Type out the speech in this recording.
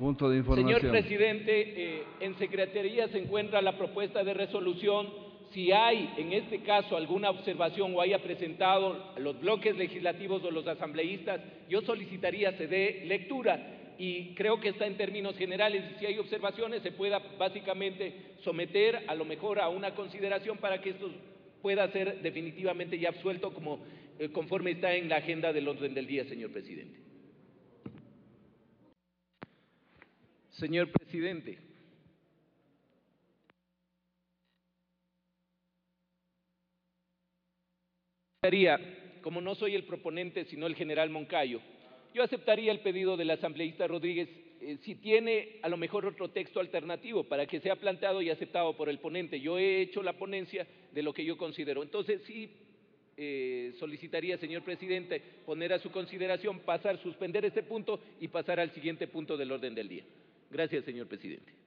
Punto de información. Señor presidente, eh, en Secretaría se encuentra la propuesta de resolución. Si hay en este caso alguna observación o haya presentado los bloques legislativos o los asambleístas, yo solicitaría se dé lectura y creo que está en términos generales y si hay observaciones se pueda básicamente someter a lo mejor a una consideración para que esto pueda ser definitivamente ya absuelto como eh, conforme está en la agenda del orden del día, señor presidente. Señor presidente, como no soy el proponente, sino el general Moncayo, yo aceptaría el pedido del asambleísta Rodríguez eh, si tiene a lo mejor otro texto alternativo para que sea planteado y aceptado por el ponente. Yo he hecho la ponencia de lo que yo considero. Entonces, sí eh, solicitaría, señor presidente, poner a su consideración, pasar, suspender este punto y pasar al siguiente punto del orden del día. Gracias, señor presidente.